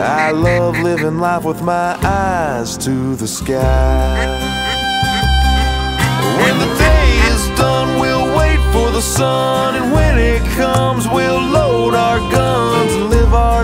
I love living life with my eyes to the sky. When the day is done, we'll wait for the sun, and when it